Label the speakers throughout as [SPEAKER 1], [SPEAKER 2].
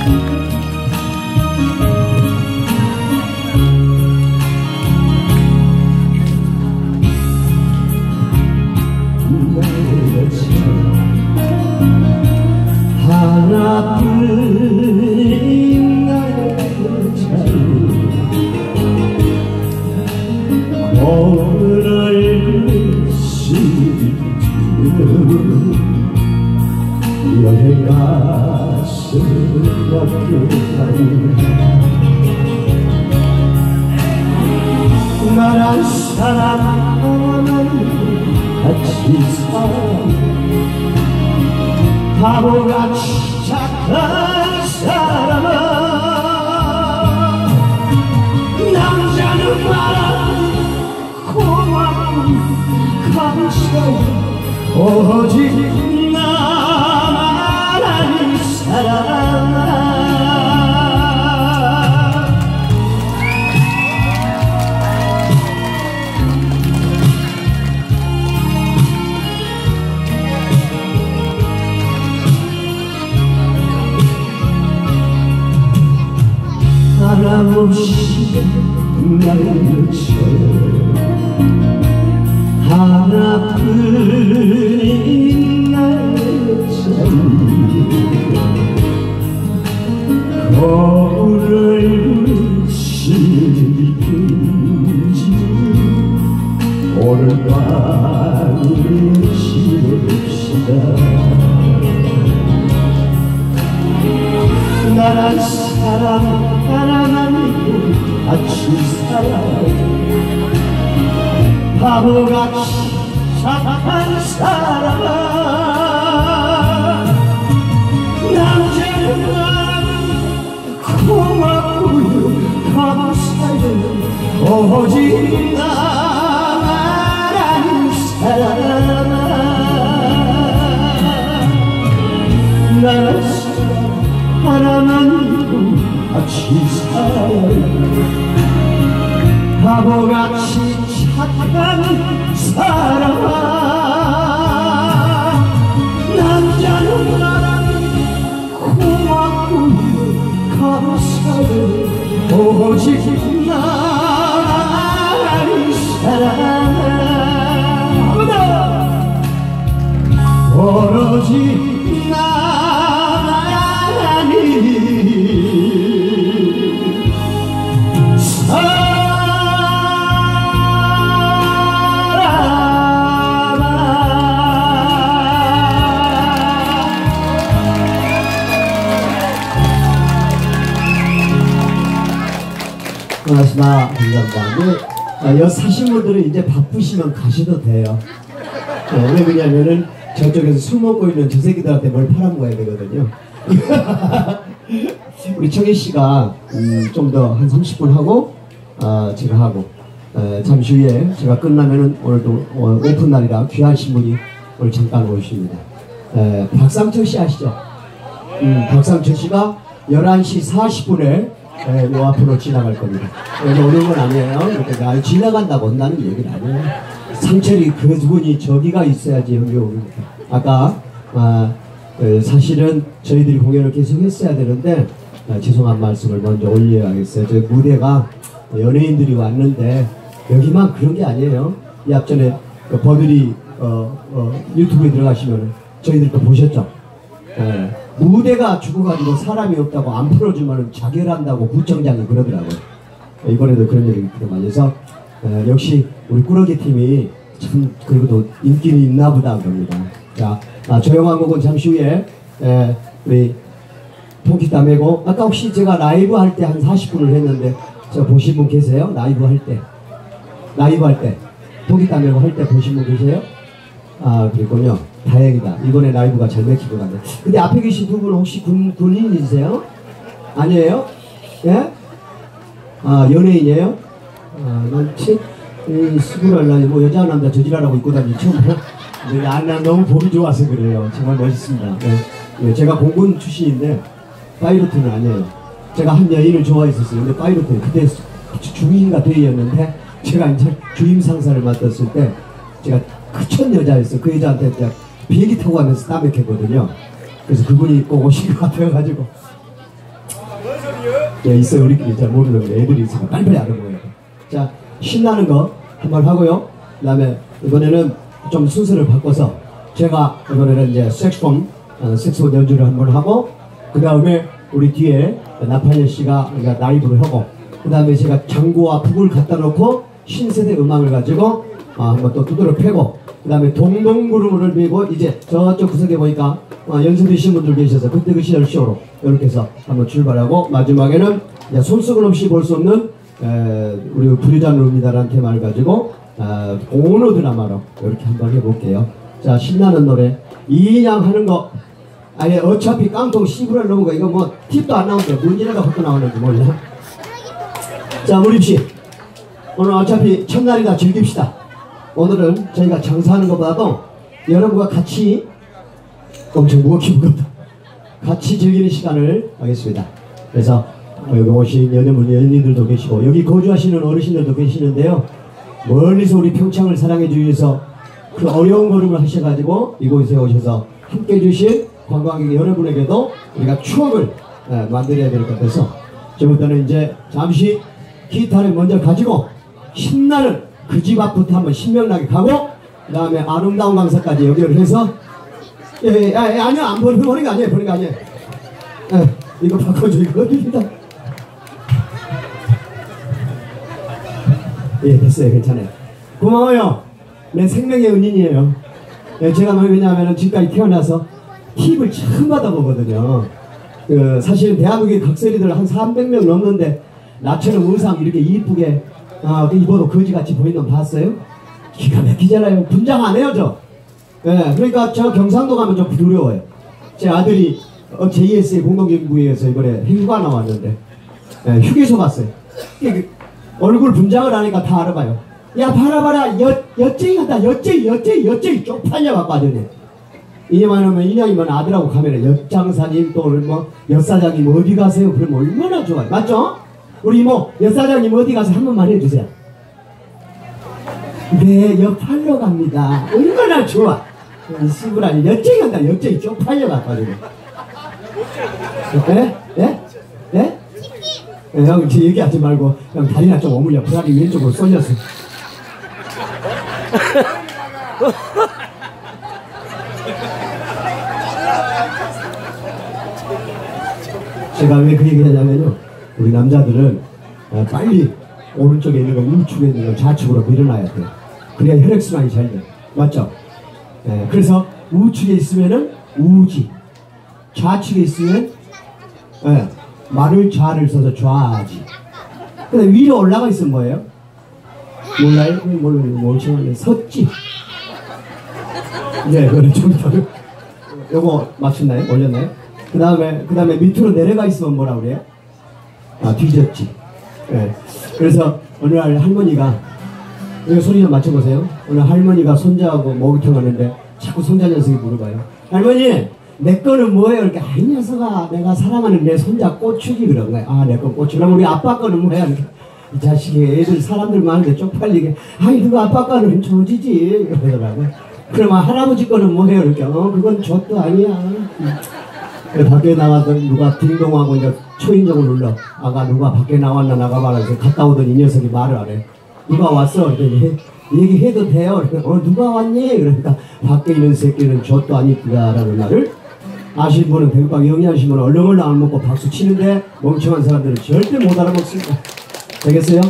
[SPEAKER 1] 하나 믿고 같이 살아요. 바보같이 착한 사람아 남자는 나랑 고맙고 감사해 오직 나의 사랑 오로지
[SPEAKER 2] 고맙습니다. 감사합니다. 네, 아, 여기 사신 분들은 이제 바쁘시면 가셔도 돼요. 네, 왜 그러냐면은 저쪽에서 술 먹고 있는 저 새끼들한테 뭘 팔아먹어야 되거든요. 우리 청희 씨가 음, 좀더 한 30분 하고 아, 제가 하고 에, 잠시 후에 제가 끝나면은 오늘도 어, 오픈 날이라 귀하신 분이 오늘 잠깐 오십니다. 에, 박상철 씨 아시죠? 음, 박상철 씨가 11시 40분에 예, 요 앞으로 지나갈 겁니다. 오는 건 아니에요. 그러니까 아니, 지나간다고 온다는 얘기는 아니에요. 상철이 그 분이 저기가 있어야지 여기 오니까. 아까 아, 그 사실은 저희들이 공연을 계속 했어야 되는데 아, 죄송한 말씀을 먼저 올려야겠어요. 저 무대가 연예인들이 왔는데 여기만 그런 게 아니에요. 이 앞전에 그 버들이 어, 어, 유튜브에 들어가시면 저희들도 보셨죠? 예, 무대가 죽어가지고 사람이 없다고 안 풀어주면 자결한다고 구청장이 그러더라고요. 예, 이번에도 그런 얘기 들어가면서 예, 역시 우리 꾸러기 팀이 참 그래도 인기는 있나 보다 그럽니다. 자, 아, 조용한 곡은 잠시 후에 예, 우리 통기타 메고 아까 혹시 제가 라이브 할 때 한 40분을 했는데 저 보신 분 계세요? 라이브 할 때. 라이브 할 때. 통기타 메고 할 때 보신 분 계세요? 아, 그랬군요. 다행이다. 이번에 라이브가 잘 맥히고 가네. 근데 앞에 계신 두 분 혹시 군, 군인이세요? 아니에요? 예? 아, 연예인이에요? 아, 난 치, 이 스구랄라니 뭐 여자 남자 저지랄하고 입고 다니는 처음 보. 네, 아, 난 너무 보기 좋아서 그래요. 정말 멋있습니다. 네. 예, 제가 공군 출신인데 파이로트는 아니에요. 제가 한 여인을 좋아했었어요. 근데 파이로트 그때 중인가 대위였는데 제가 이제 주임 상사를 맡았을 때 제가 그 첫 여자였어요. 그 여자한테 제가 비행기 타고 가면서 따맥했거든요. 그래서 그분이 꼭 오신 것 같아가지고 예, 있어요. 우리끼리 잘 모르는데 애들이 있으니까 빨리빨리 알아보여요. 자, 신나는 거 한 번 하고요. 그 다음에 이번에는 좀 순서를 바꿔서 제가 이번에는 이제 색스폰, 어, 색스폰 연주를 한 번 하고 그 다음에 우리 뒤에 나팔녀 씨가 라이브를 하고 그 다음에 제가 장구와 북을 갖다 놓고 신세대 음악을 가지고 어, 한번 또 두드려 패고 그 다음에 동동구름을 밀고 이제 저쪽 구석에 보니까 어, 연습되신 분들 계셔서 그때 그 시절 쇼로 이렇게 해서 한번 출발하고 마지막에는 손수건 없이 볼 수 없는 에, 우리 부유자입니다라는 테마를 가지고 어, 공로 드라마로 이렇게 한번 해볼게요. 자 신나는 노래 이양 하는 거 아니 어차피 깡통 시부를 넣은 거 이거 뭐 팁도 안 나오는데 문이라가 헛고 나오는지 몰라. 자 무립씨 오늘 어차피 첫날이다 즐깁시다. 오늘은 저희가 장사하는 것보다도 여러분과 같이 엄청 무겁게 무겁다. 같이 즐기는 시간을 하겠습니다. 그래서 여기 오신 연예분, 연인들도 계시고 여기 거주하시는 어르신들도 계시는데요. 멀리서 우리 평창을 사랑해 위해서 그 어려운 걸음을 하셔가지고 이곳에 오셔서 함께 해주신 관광객 여러분에게도 우리가 추억을 예, 만들어야 될 것 같아서 지금부터는 이제 잠시 기타를 먼저 가지고 신나는 그 집 앞부터 한번 신명나게 가고 그 다음에 아름다운 강사까지 연결해서 예, 예, 예, 아니요 안 보는 보는 거 아니에요 보는 거 아니에요. 예, 이거 바꿔줘 이거 어디다? 예 됐어요 괜찮아요. 고마워요. 내 생명의 은인이에요. 예, 제가 뭐 왜냐하면 지금까지 태어나서 팁을 처음 받아보거든요. 그 사실 대한민국의 각설이들 한 300명 넘는데 나처럼 의상 이렇게 이쁘게 아, 입어도 거지같이 보이는 거 봤어요? 기가 막히잖아요. 분장 안 해요 저. 예, 그러니까 저 경상도 가면 좀 두려워요. 제 아들이 어, JSA 공동연구회에서 이번에 휴가 나왔는데 예, 휴게소 갔어요. 이게 얼굴 분장을 하니까 다 알아봐요. 야 봐라 봐라. 여, 여쟁이 같다. 여쟁이 여쟁이 여쟁이. 쪽팔려 갖고 하더니. 이만 하면 인양이면 아들하고 가면 엿장사님 또뭐 엿사장님 어디 가세요? 그러면 얼마나 좋아요. 맞죠? 우리 이모 엿사장님 어디 가세요? 한 번만 해주세요 네 옆팔러 갑니다 얼마나 좋아 시부라니 엿쟁이 간다 엿쟁이 쪽팔려 갖고 예? 예? 예? 예, 형, 제 얘기하지 말고, 형, 다리나 좀 오물려. 불알이 왼쪽으로 쏠렸어. 제가 왜 그 얘기 하냐면요. 우리 남자들은 어, 빨리 오른쪽에 있는 거, 우측에 있는 거 좌측으로 밀어놔야 돼요. 그래야 혈액순환이 잘 돼요. 맞죠? 예, 그래서 우측에 있으면은 우지, 좌측에 있으면 예, 말을 좌를 써서 좌지. 근데 위로 올라가 있으면 뭐예요? 몰라요? 뭘, 뭘 정하네. 섰지. 네, 그래, 좀 더. 요거 맞췄나요? 올렸나요? 그 다음에, 그 다음에 밑으로 내려가 있으면 뭐라 그래요? 아, 뒤졌지. 예. 그래서 어느 날 할머니가, 이거 소리 좀 맞춰보세요. 오늘 할머니가 손자하고 목욕탕 가는데 자꾸 손자 녀석이 물어봐요. 할머니, 내 거는 뭐예요? 이렇게, 아이 녀석아, 내가 사랑하는 내 손자 꼬추기 그런 거야. 아, 내 거 꼬추. 그럼 우리 아빠 거는 뭐야? 이렇게. 이 자식이 애들 사람들 많은데 쪽팔리게 아이 그거 아빠 거는 조지지 그러더라고 그러면 할아버지 거는 뭐해요 이렇게 어 그건 젖도 아니야 음. 밖에 나가던 누가 딩동하고 이제 초인종을 눌러 아가 누가 밖에 나왔나 나가봐라 해서 갔다 오던 이 녀석이 말을 안해. 누가 왔어? 그랬더니 얘기해도 돼요. 어 누가 왔니? 그러니까 밖에 있는 새끼는 젖도 아니구나 라는 말을 아신 분은 영리하신 분은 얼렁얼렁 안 먹고 박수 치는데 멍청한 사람들은 절대 못 알아먹습니다. 되겠어요?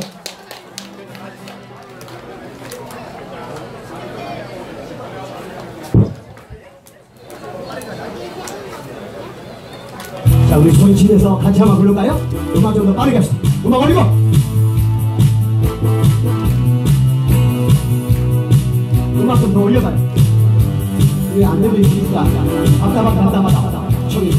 [SPEAKER 2] 우리 손실에서 같이 한번 부를까요? 음악 좀 더 빠르게 합시다. 음악 올리고! 음악 좀 더 올려봐요. 이게 안 되면 있으니까. 맞다, 맞다, 맞다, 맞다, 맞다. 저기.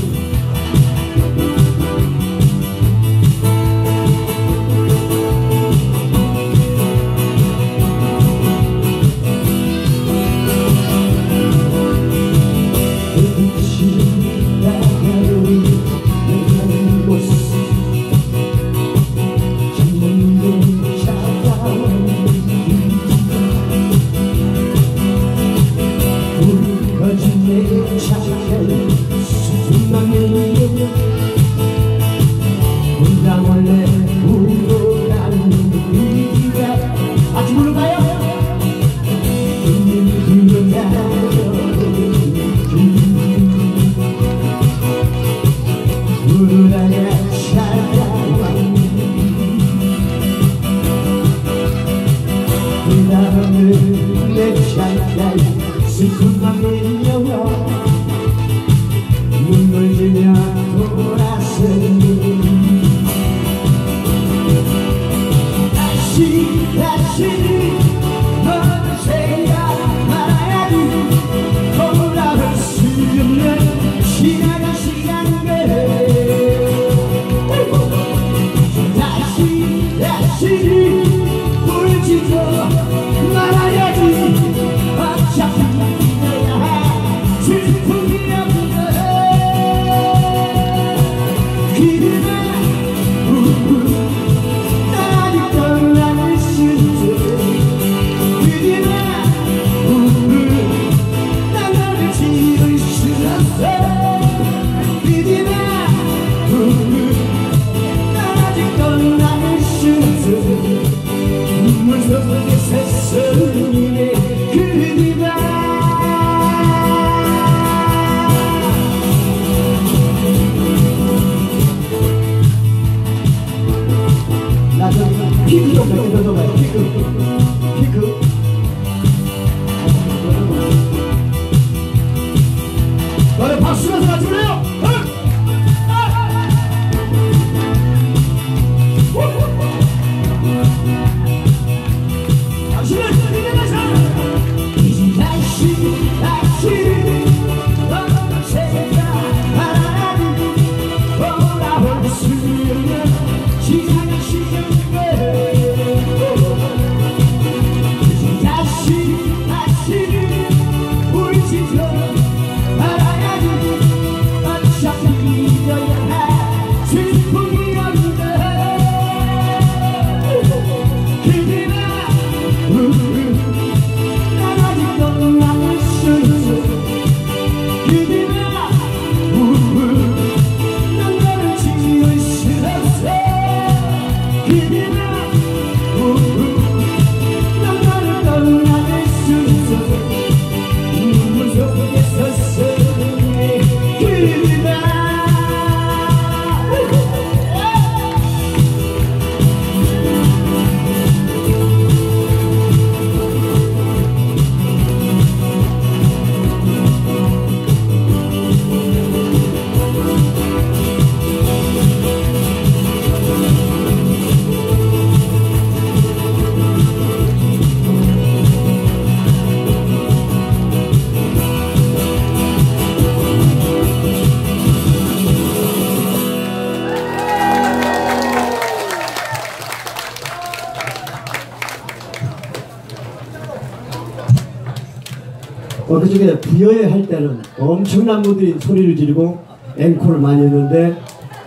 [SPEAKER 2] 때는 엄청난 분들이 소리를 지르고 앵콜을 많이 했는데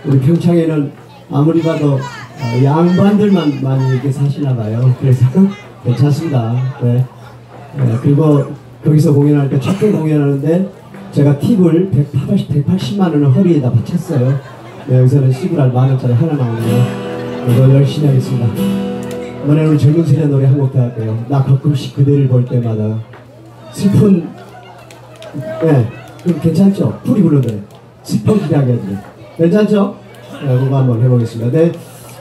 [SPEAKER 2] 우리 평창에는 아무리 봐도 어, 양반들만 많이 이렇게 사시나 봐요. 그래서 괜찮습니다. 네. 네, 그리고 거기서 공연할 때 첫회 공연하는데 제가 팁을 180, 180만 원을 허리에다 바쳤어요. 네, 여기서는 시그랄 만 원짜리 하나 나오네요. 이거 열심히 하겠습니다. 이번에는 젊은 세대 노래 한 곡 더 할게요. 나 가끔씩 그대를 볼 때마다 슬픈 네, 그럼 괜찮죠? 풀이 슬픈 기대하게 해드려 괜찮죠? 네, 그거 한번 해보겠습니다. 네,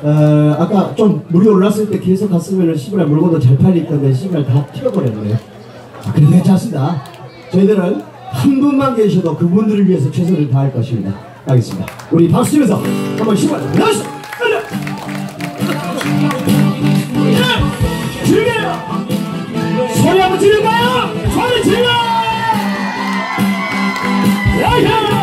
[SPEAKER 2] 어, 아까 좀 물이 올랐을 때 계속 갔으면 시부라 물건도 잘 팔릴 건데 시부라 다 튀어버렸네요. 아, 그래도 괜찮습니다. 저희들은 한 분만 계셔도 그분들을 위해서 최선을 다할 것입니다. 알겠습니다. 우리 박수 치면서 한번 시부라 나가시죠! 야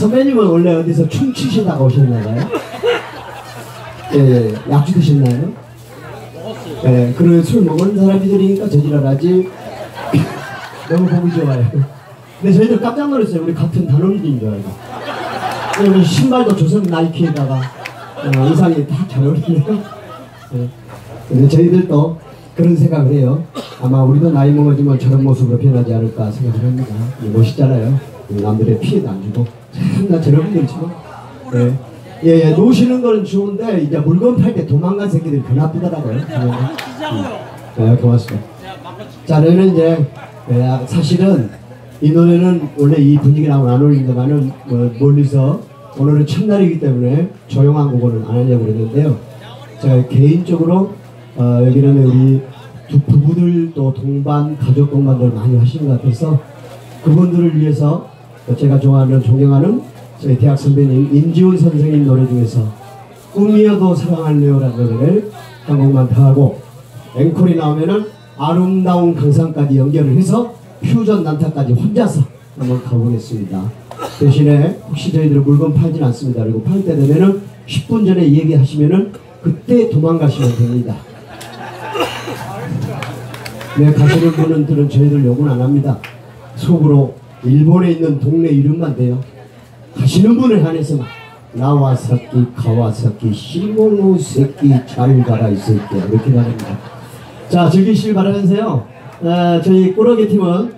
[SPEAKER 2] 선배님은 원래 어디서 춤추시다가 오셨나봐요? 예, 예, 약주 드셨나요? 예, 그런 술 먹은 사람들이니까 저지랄하지. 너무 보기 좋아요. 근데 저희들 깜짝 놀랐어요. 우리 같은 단원들인 줄 알고. 여기 신발도 조선 나이키에다가 어, 의상이 다 잘 어울리네요. 예. 근데 저희들도 그런 생각을 해요. 아마 우리도 나이 먹어지면 저런 모습으로 변하지 않을까 생각을 합니다. 예, 멋있잖아요. 남들의 피해도 안 주고. 참나 저런 분들 참. 예. 예, 예, 노시는 거는 좋은데 이제 물건 팔 때 도망간 새끼들이 더 나쁘더라고요. 네, 고맙습니다. 자, 저는 이제 예, 사실은 이 노래는 원래 이 분위기랑은 안 어울린다만은 뭐 멀리서 오늘은 첫날이기 때문에 조용한 곡은 안 하려고 그랬는데요. 제가 개인적으로 어, 여기는 우리 두 부부들 또 동반 가족 동반들 많이 하시는 것 같아서 그분들을 위해서 제가 좋아하는 존경하는 저희 대학 선배님 임지훈 선생님 노래 중에서 꿈이어도 사랑할래요라는 노래를 한 곡만 더 하고 앵콜이 나오면은 아름다운 강산까지 연결을 해서 퓨전 난타까지 혼자서 한번 가보겠습니다. 대신에 혹시 저희들 물건 팔진 않습니다. 그리고 팔 때 되면은 10분 전에 얘기하시면은 그때 도망가시면 됩니다. 네, 가시는 분들은 저희들 욕은 안 합니다. 속으로 일본에 있는 동네 이름만 돼요. 가시는 분에 한해서만 나와사키, 가와사키, 시모노 새끼 잘 가라 이 새끼야 이렇게 말합니다. 자 즐기시길 바라면서요. 아, 저희 꾸러기 팀은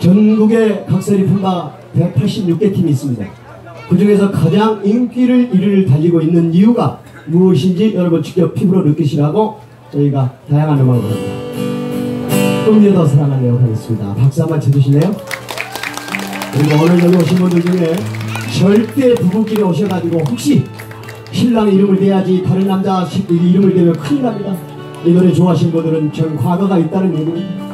[SPEAKER 2] 전국에 각설이 품바 186개 팀이 있습니다. 그 중에서 가장 인기를 이를 달리고 있는 이유가 무엇인지 여러분 직접 피부로 느끼시라고 저희가 다양한 음악을 합니다. 꿈여도 사랑하네요 하겠습니다. 박수 한번 쳐주시네요. 그리고 오늘 여기 오신 분들 중에 절대 부부끼리 오셔가지고 혹시 신랑 이름을 대야지 다른 남자 시- 이름을 대면 큰일 납니다. 이 노래 좋아하시는 분들은 전 과거가 있다는 얘기입니다.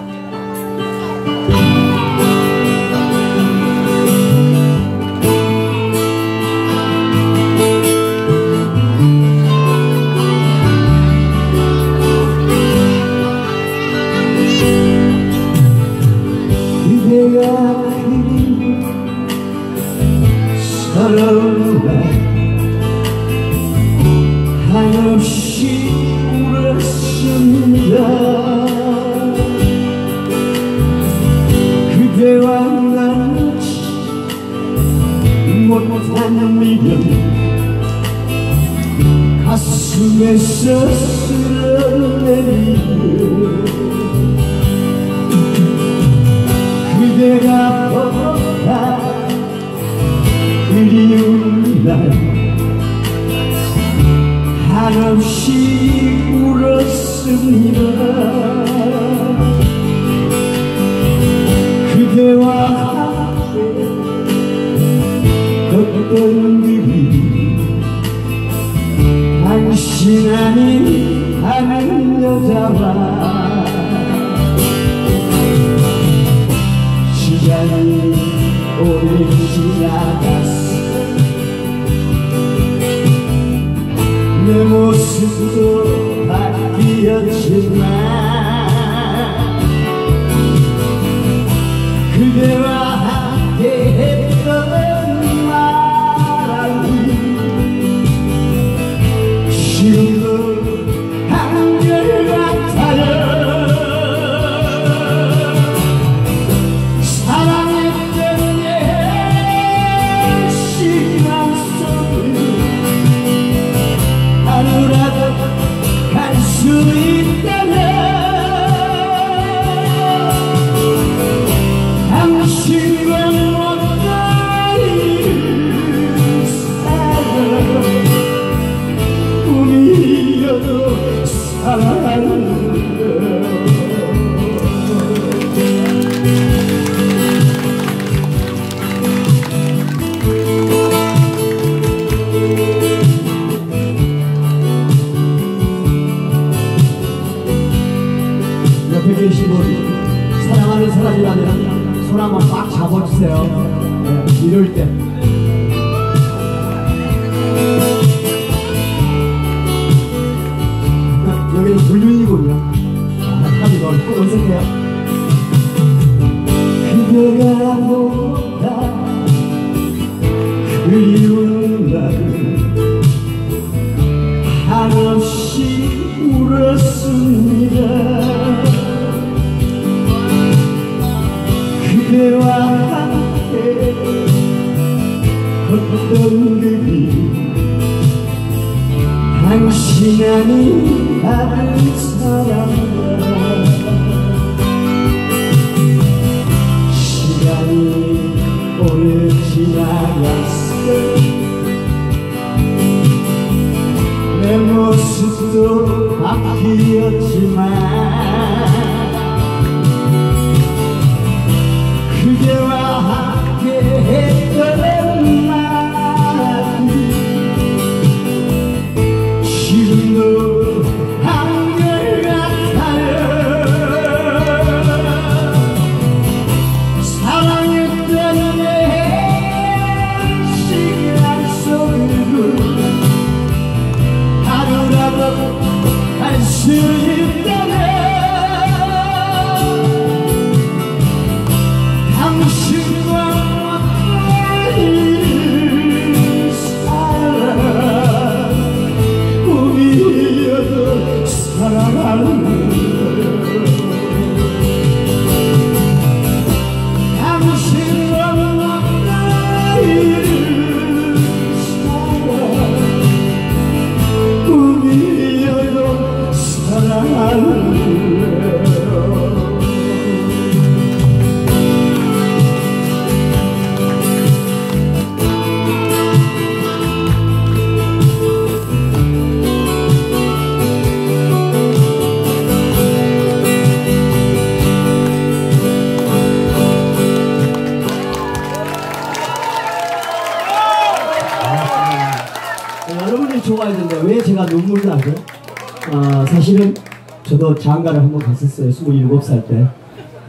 [SPEAKER 2] 갔었어요. 27살 때.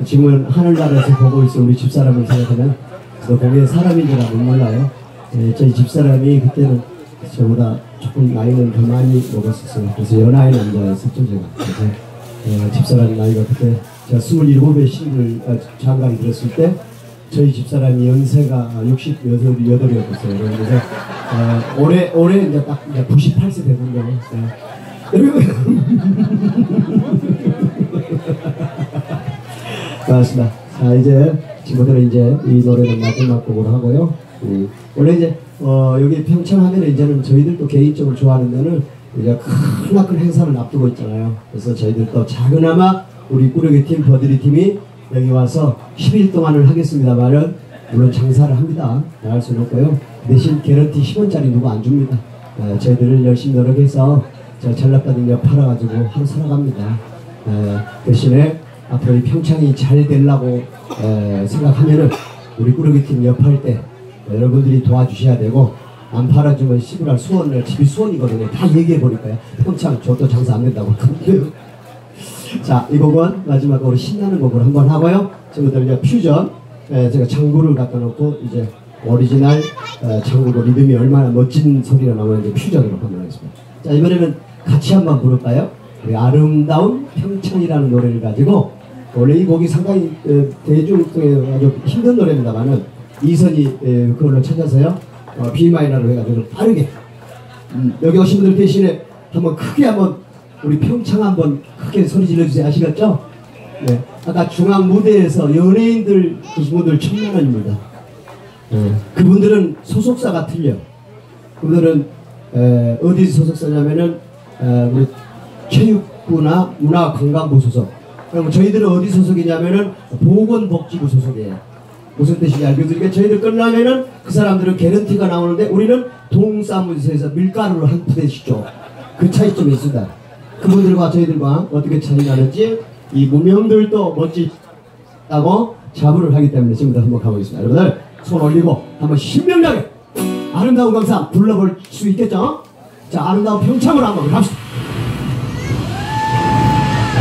[SPEAKER 2] 지금은 하늘나라에서 보고 있어 우리 집사람을 생각하면 저 거기에 사람인 줄 눈물 나요. 예, 저희 집사람이 그때는 저보다 조금 나이는 더 많이 먹었었어요. 그래서 연하의 남자였었죠, 제가. 그래서 예, 집사람 나이가 그때 제가 27에 신을 아, 장가를 들었을 때 저희 집사람이 연세가 68이었어요. 그래서 어, 올해 올해 이제 딱 이제 98세 되군요. 네. 고맙습니다. 자 이제 친구들은 이제 이 노래는 마지막 곡으로 하고요. 음, 원래 이제 어, 여기 평창하면 이제는 저희들도 개인적으로 좋아하는 데는 이제 크나큰 행사를 앞두고 있잖아요. 그래서 저희들도 작은아마 우리 꾸러기 팀, 버드리 팀이 여기 와서 10일 동안을 하겠습니다만은 물론 장사를 합니다. 나갈 수는 없고요. 대신 개런티 10원짜리 누구 안 줍니다. 에, 저희들은 열심히 노력해서 저 전략받은 역 팔아가지고 하루 살아갑니다. 에, 대신에 앞으로 이 평창이 잘 되려고 에, 생각하면은 우리 꾸러기 팀 엿 팔 때 여러분들이 도와주셔야 되고 안 팔아주면 시부랄 수원을 집이 수원이거든요. 다 얘기해 버릴까요? 평창 저도 장사 안 된다고. 자, 이 곡은 마지막으로 신나는 곡으로 한번 하고요. 친구들 이제 퓨전, 에, 제가 장구를 갖다 놓고 이제 오리지널 에, 장구고 리듬이 얼마나 멋진 소리가 나오는지 퓨전으로 한번 하겠습니다. 자, 이번에는 같이 한번 부를까요? 우리 아름다운 평창이라는 노래를 가지고 원래 이 곡이 상당히 에, 대중성에 아주 힘든 노래입니다만은 이선이 에, 그걸로 찾아서요. 어, B 마이너로 해가지고 빠르게 음, 여기 오신 분들 대신에 한번 크게 한번 우리 평창 한번 크게 소리 질러주세요. 아시겠죠? 네. 아까 중앙 무대에서 연예인들 계신 분들 천만 원입니다. 네. 그분들은 소속사가 틀려. 그분들은 에, 어디 소속사냐면은 에, 우리 체육부나 문화관광부 소속. 그럼 저희들은 어디 소속이냐면은 보건복지부 소속이에요. 무슨 뜻인지 알려드리니까 저희들 끝나면은 그 사람들은 개런티가 나오는데 우리는 동사무소에서 밀가루를 한 푸대씩 줘. 그 차이점이 있습니다. 그분들과 저희들과 어떻게 차이 나는지 이 무명들도 멋지다고 자부를 하기 때문에 지금부터 한번 가보겠습니다. 여러분들 손 올리고 한번 신명나게 아름다운 감사 불러볼 수 있겠죠? 자 아름다운 평창으로 한번 갑시다.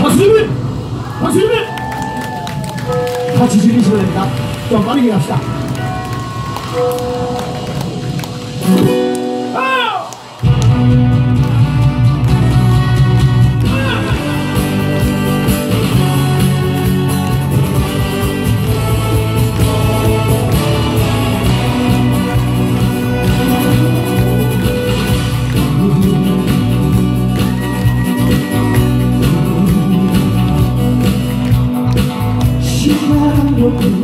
[SPEAKER 2] 박수! 박수 준비! 같이 즐기시면 됩니다. you.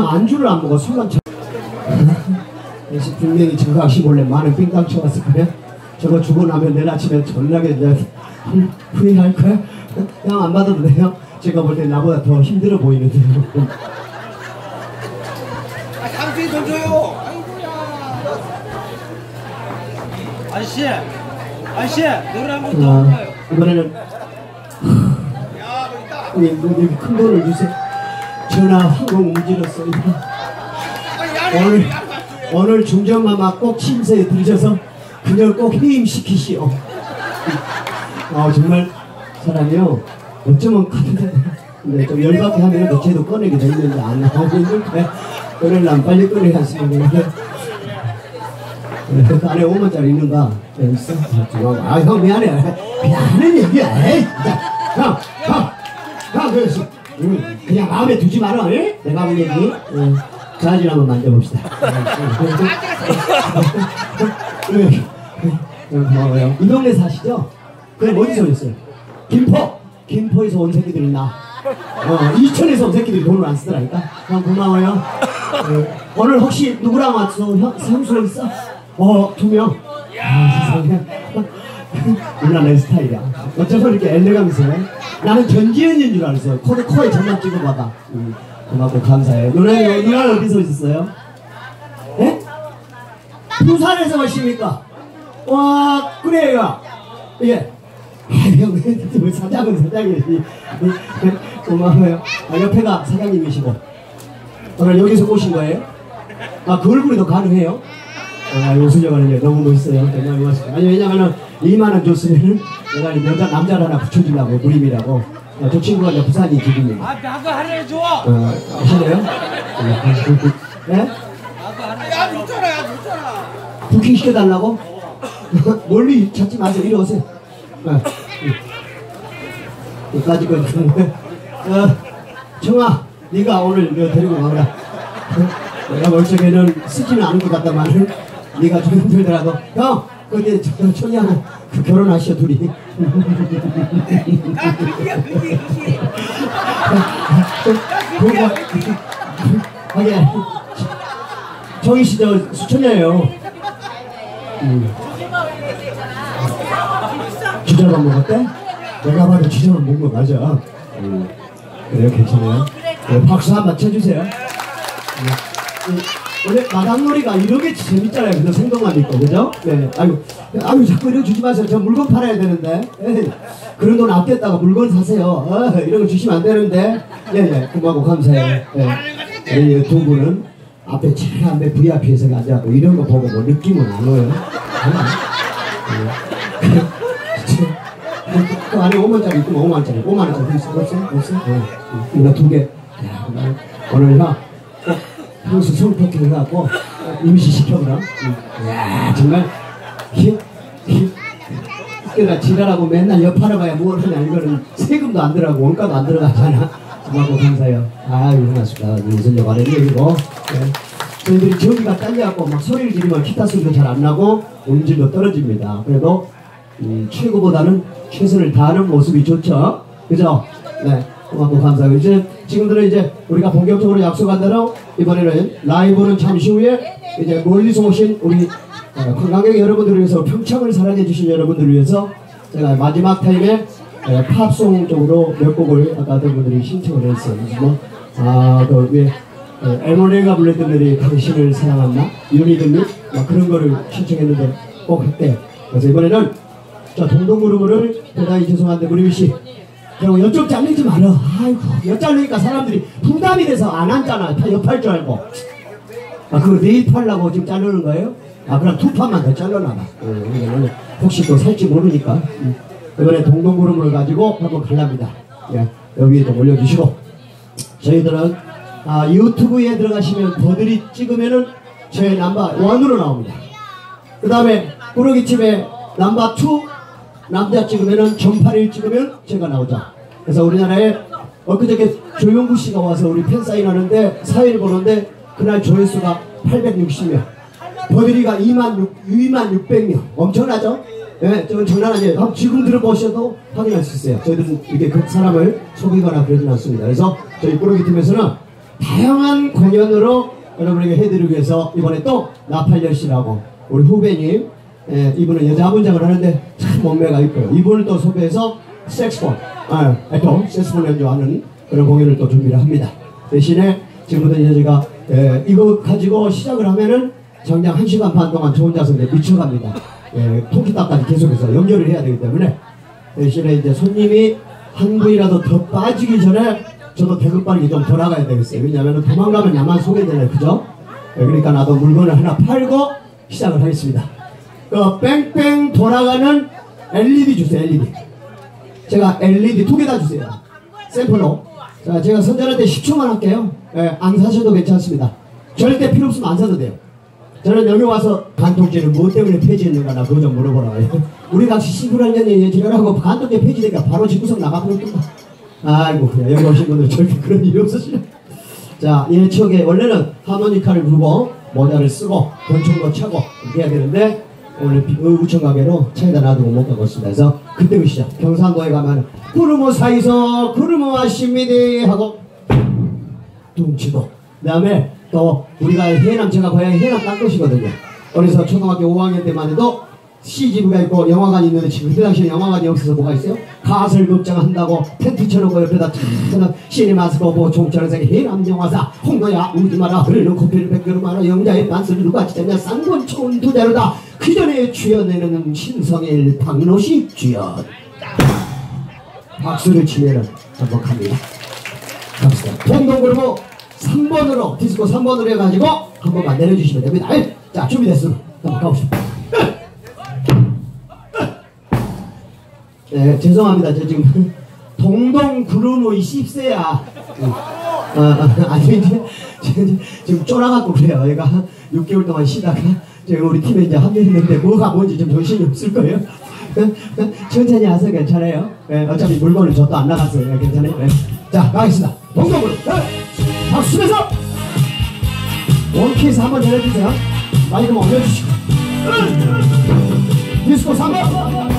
[SPEAKER 2] 안주는 안주를 안 먹어 술만 쳐. 역시 분명히 정각시 몰래 많은 삥땅 쳐왔을 거야. 저거 주고 나면 내일 아침에 후- 후회할 거야. 그냥 안 받아도 돼요. 제가 볼 때 나보다 더 힘들어 보이는데요.
[SPEAKER 3] 아 당신이 돈 줘요 아이고야
[SPEAKER 4] 아저씨, 아저씨, 노래 한번더
[SPEAKER 2] 아. 이번에는
[SPEAKER 3] 이따
[SPEAKER 2] 우리 여기 큰 돈을 주세요. 전화 항공 움직였어.
[SPEAKER 3] 아니 야래
[SPEAKER 2] 오늘 오늘 중정마마 꼭 침세에 들으셔서 그녀를 꼭 해임시키시오. 아 정말 사람이요 어쩌면 근데 좀 열받게 하면 쟤도 꺼내게 되는데 안 나오고 있는 거야. 꺼내려면 빨리 꺼내야 하시는 건데. 그 안에 5만짜리 있는가? 있어? 아, 형 미안해. 하는 얘기야. 에이. 형, 형, 형, 그래서 응, 그냥 마음에 두지 마라. 에? 내가 하는 얘기. 응. 자질 한번 만져봅시다. 응, 응, 고마워요. 이 동네 사시죠? 그럼 어디서 오셨어요? 김포! 김포에서 온 새끼들이 나. 어, 이천에서 온 새끼들이 돈을 안 쓰더라니까. 형 고마워요. 어, 오늘 혹시 누구랑 왔어? 형, 상수 있어? 어, 두 명. 아, 세상에. 몰라, 내 스타일이야. 어쩌면 이렇게 엘레강스 나는 전지현인 줄 알았어요. 코에, 코에 전만 찍어봐봐. 음, 고맙고 감사해요. 누나, 누나 어디서 오셨어요? 예? 부산에서 오십니까? 와, 그래요. 예. 아유, 왜 사장은 사장이지. 고마워요. 아, 옆에가 사장님이시고. 오늘 여기서 오신 거예요? 아, 그 얼굴이 더 가능해요? 아, 요수정은 너무 멋있어요. 정말 고맙습니다. 아니, 왜냐면은 2만원 줬으면 내가 이 여자, 남자를 하나 붙여주려고, 누림이라고. 아, 저 친구가 이제 부산이 지금이에요.
[SPEAKER 4] 아, 나도 하나 줘.
[SPEAKER 2] 어, 하네요? 예?
[SPEAKER 4] 나도 하나.
[SPEAKER 3] 야 좋잖아 야 좋잖아
[SPEAKER 2] 부킹 시켜달라고? 멀리 찾지 마세요. 이리 오세요. 어, 이. 여기까지 건 어, 청아, 네가 오늘 너 데리고 가라. 어, 내가 볼 적에는 쓰지는 않은 것 같다마는 네가 좀 힘들더라도 형, 거기 저 청이하고 그 결혼하시오 둘이. 그거 하게 정희 씨저 수천이에요. 음. 주저만 먹었대? 내가 봐도 주저만 먹은 거 맞아. 음. 그래요, 괜찮아요. 네, 박수 한번 쳐주세요. 네. 음, 원래 마당놀이가 이런 게 재밌잖아요. 그죠? 생동감 있고, 그죠? 네. 아유, 아유, 자꾸 이런 거 주지 마세요. 저 물건 팔아야 되는데. 에이, 그런 돈 아꼈다가 물건 사세요. 어, 이런 거 주시면 안 되는데. 예, 예. 고마워, 감사해요. 예. 이두 분은 앞에 제일 앞에 VIP에서 앉아갖고 이런 거 보고 뭐 느낌은 안. 예. 그 안에 5만짜리 있구만 5만짜리 5만원짜리 있어 없어? 없어? 어. 이거 두개 야, 나 오늘 형꼭 향수 성폭행 해갖고 어, 임시 시켜보라 응. 야 정말 히, 히, 그가 지랄하고 맨날 옆하러 가야 뭘 하냐 이거는 세금도 안 들어가고 원가도 안 들어가잖아 고맙고 감사해요 아유 고맙습니다 무슨 여관의 얘기고 네. 저희들이 전기가 딸려갖고 막 소리를 지르면 기타 소리도 잘 안 나고 음질도 떨어집니다 그래도 음, 최고보다는 최선을 다하는 모습이 좋죠. 그죠? 네. 고맙고 감사하고 이제 지금 들은 이제 우리가 본격적으로 약속한 대로 이번에는 라이브는 잠시 후에 이제 멀리서 오신 우리 어, 관광객 여러분들을 위해서 평창을 사랑해 주신 여러분들을 위해서 제가 마지막 타임에 에, 팝송 쪽으로 몇 곡을 아까 어떤 분들이 신청을 했어요. 뭐, 아, 그 위에 에모네가 불렀던 노래 당신을 사랑한다? 유니드미? 막 그런 거를 신청했는데 꼭 했대요. 그래서 이번에는 자, 동동구름을 대단히 죄송한데 무리미 씨 그리고 옆쪽 잘리지 말어. 아이고 옆 잘리니까 사람들이 부담이 돼서 안 앉잖아. 다 옆할 줄 알고. 아 그거 네일 하려고 지금 자르는 거예요? 아 그럼 두 판만 더 잘라놔봐. 혹시 또 살지 모르니까 음. 이번에 동동구름을 가지고 한번 갈랍니다. 예, 여기에 좀 올려주시고 저희들은 아, 유튜브에 들어가시면 버들이 찍으면은 제 number one으로 나옵니다. 그 다음에 꾸러기집에 number two 남자 찍으면은 점팔이를 찍으면 제가 나오죠. 그래서 우리나라에 엊그저께 조용구 씨가 와서 우리 팬 사인하는데 사인을 보는데 그날 조회수가 860명. 버들이가 2만 6, 2만 600명. 엄청나죠? 예, 저건 장난 아니에요. 지금 들어보셔도 확인할 수 있어요. 저희들은 이렇게 그 사람을 속이거나 그러진 않습니다. 그래서 저희 꾸러기 팀에서는 다양한 공연으로 여러분에게 해드리기 위해서 이번에 또 나팔열 씨라고 우리 후배님 예, 이분은 여자 분장을 하는데 참 몸매가 있고요. 이분을 또 섭외해서 색스폰, 아, 또 색스폰 연주하는 그런 공연을 또 준비를 합니다. 대신에 지금부터 이제 제가 예, 이거 가지고 시작을 하면은 정작 한 시간 반 동안 저 혼자서 이제 미쳐갑니다. 예, 통기타까지 계속해서 연결을 해야 되기 때문에 대신에 이제 손님이 한 분이라도 더 빠지기 전에 저도 대급발기 좀 돌아가야 되겠어요. 왜냐하면 도망가면 야만 소개되잖아요. 그죠? 예, 그러니까 나도 물건을 하나 팔고 시작을 하겠습니다. 그 뺑뺑 돌아가는 LED 주세요. LED. 제가 LED 두 개 다 주세요. 샘플로. 자, 제가 선전할 때 10초만 할게요. 예, 안 사셔도 괜찮습니다. 절대 필요 없으면 안 사도 돼요. 저는 여기 와서 간통죄를 무엇 때문에 폐지했는가 나 그거 좀 물어보라. 우리 같이 11년이 지나가고 간통죄 폐지되니까 바로 집구석 나가버렸구만. 아이고 그냥 여기 오신 분들 절대 그런 일이 없으시네. 자, 예, 추억에 원래는 하모니카를 불고 모자를 쓰고 권총도 차고 이렇게 해야 되는데 오늘 비- 어, 우천 가게로 차에다 놔두고 못 가고 있습니다. 그래서 그때 그. 경상도에 가면 구르모 사이서 구르모 하십니다 하고 둥치고 그 다음에 또 우리가 해남 제가 고향이 해남 땅끝이거든요. 그래서 초등학교 5학년 때만 해도 CGV가 있고 영화관이 있는데 지금 그 당시에 영화관이 없어서 뭐가 있어요? 가설 극장 한다고 텐트 쳐놓고 옆에다 탁 시네마스크 보고 종철생 해남 영화사 홍노야 울지 마라 흐르는 코피를 백그릇 마라 영자의 반스를 누가 지자냐 쌍권 초은 두 자루다 그 전에 주연에는 신성일 박노식 주연 박수를 치면은 한번 갑니다. 갑시다. 동동그룹 3번으로 디스코 3번으로 해가지고 한 번만 내려주시면 됩니다. 자 준비됐으면 한번 가봅시다. 네 죄송합니다. 저 지금 동동그룹의 10세야. 아, 아, 아니 이제 지금, 쫄아갖고 그래요. 얘가 한 6개월 동안 쉬다가 저희 우리 팀에 이제 합류했는데 뭐가 뭔지 좀 정신이 없을 거예요. 천천히 하세요. 괜찮아요. 네, 어차피 물건을 저도 안 나갔어요. 네, 괜찮아요. 네. 자, 가겠습니다. 동동으로. 네. 박수 치면서 원키에서 한번 내려주세요. 마이크만 올려주시고. 디스코 3번.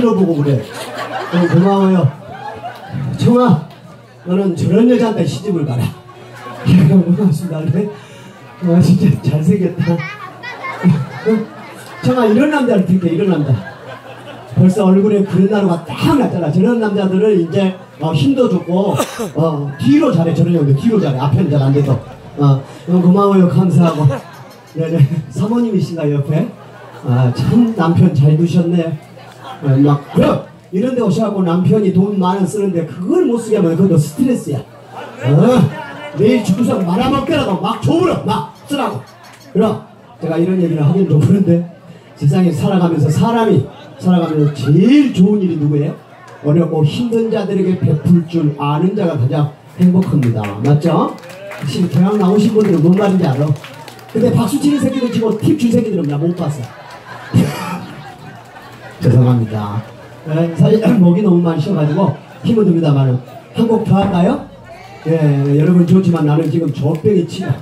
[SPEAKER 2] 사람을 저지러 보고 그래. 어, 고마워요. 청아 너는 저런 여자한테 시집을 가라. 고맙습니다. 그래? 와 진짜 잘생겼다. 어, 청아 이런 남자를 택해 이런 남자. 벌써 얼굴에 그런 나루가 딱 났잖아. 저런 남자들은 이제 어, 힘도 좋고 어, 뒤로 잘해. 저런 형들 뒤로 잘해. 앞에는 잘 안 돼서. 어, 어, 고마워요. 감사하고. 네네. 사모님이신가 옆에? 아 참 남편 잘 두셨네. 어, 막 그럼 이런 데 오셔갖고 남편이 돈 많은 쓰는데 그걸 못 쓰게 하면 그것도 스트레스야 어, 내일 주구석 말아먹더라도 막 줘버려 막 쓰라고 그럼 제가 이런 얘기를 하긴 좀 그런데 세상에 살아가면서 사람이 살아가면서 제일 좋은 일이 누구예요? 어렵고 힘든 자들에게 베풀 줄 아는 자가 가장 행복합니다. 맞죠? 지금 대학 나오신 분들은 뭔 말인지 알아? 근데 박수 치는 새끼들 치고 팁 준 새끼들은 나못 봤어. 죄송합니다. 에, 사실 목이 너무 많이 쉬어가지고 힘은 듭니다만은 한곡 더 할까요? 예, 여러분 좋지만 나는 지금 저병이 치가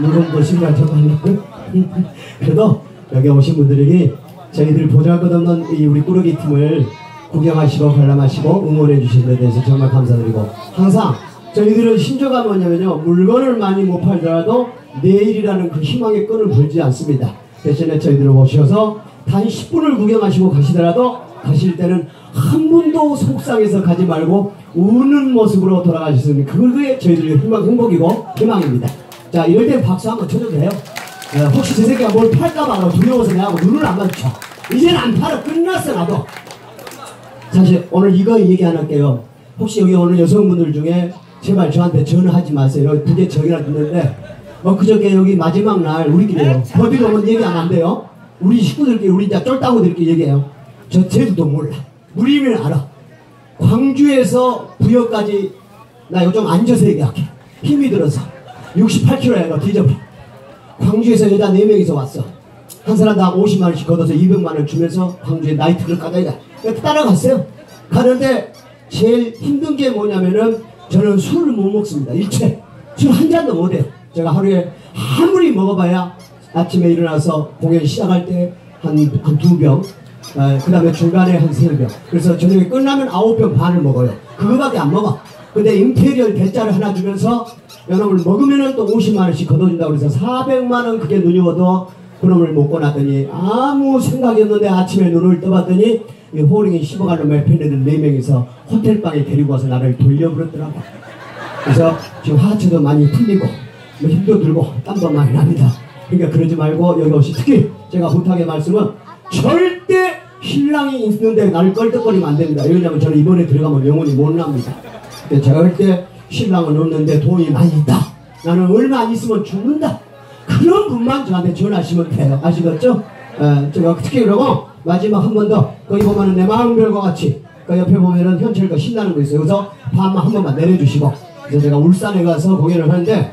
[SPEAKER 2] 물건 보시면 저거 하려고 그래도 여기 오신 분들에게 저희들 보잘것없는 이 우리 꾸러기 팀을 구경하시고 관람하시고 응원해 주신 데 대해서 정말 감사드리고 항상 저희들은 신조가 뭐냐면요 물건을 많이 못 팔더라도 내일이라는 그 희망의 끈을 불지 않습니다 대신에 저희들을 오셔서 단 10분을 구경하시고 가시더라도 가실 때는 한 분도 속상해서 가지 말고 우는 모습으로 돌아가셨으니 그게 저희들의 희망, 행복이고 희망입니다 자 이럴 땐 박수 한번 쳐줘도 돼요 예, 혹시 저 새끼가 뭘 팔까봐 두려워서 내가 눈을 안 마주쳐 이제는 안 팔아 끝났어 나도 사실 오늘 이거 얘기 안 할게요. 혹시 여기 오는 여성분들 중에 제발 저한테 전화하지 마세요. 그게 저기라 듣는데 어 그저께 여기 마지막 날 우리끼리요. 법이 오면 얘기하면 안 돼요. 우리 식구들끼리 우리 이제 쫄따구들끼리 얘기해요. 저 제주도 몰라. 우리는 알아. 광주에서 부여까지 나좀 앉아서 얘기할게. 힘이 들어서 68km야 이거 뒤져봐. 광주에서 여자 4명이서 왔어. 한 사람당 50만 원씩 걷어서 200만 원 주면서 광주에 나이트를 가다가 따라갔어요. 가는데 제일 힘든 게 뭐냐면은 저는 술을 못 먹습니다. 일체 술 한 잔도 못 해요. 제가 하루에 아무리 먹어봐야 아침에 일어나서 공연 시작할 때 한 한 두 병, 그 다음에 중간에 한 세 병. 그래서 저녁에 끝나면 아홉 병 반을 먹어요. 그거밖에 안 먹어. 근데 임페리얼 대짜를 하나 주면서 여러분 먹으면은 또 50만 원씩 걷어준다고 그래서 400만 원 그게 눈이어도 그놈을 먹고 나더니 아무 생각이 없는데 아침에 눈을 떠봤더니 이 호링이 씹어가는 말편애들 네 명이서 호텔방에 데리고 와서 나를 돌려버렸더라고. 그래서 지금 하체도 많이 풀리고 뭐 힘도 들고 땀도 많이 납니다. 그러니까 그러지 말고 여기 오시 특히 제가 부탁의 말씀은 절대 신랑이 있는데 나를 껄떡거리면 안 됩니다. 왜냐면 저는 이번에 들어가면 영원히 못 납니다. 절대 신랑은 없는데 돈이 많이 있다. 나는 얼마 안 있으면 죽는다. 그런 분만 저한테 전화하시면 돼요. 아시겠죠? 에, 제가 특히 그러고 마지막 한 번 더 거기 보면은 내 마음 별과 같이 그 옆에 보면은 현철과 신나는 거 있어요. 그래서 밤만 한 번만 내려주시고 그래서 제가 울산에 가서 공연을 하는데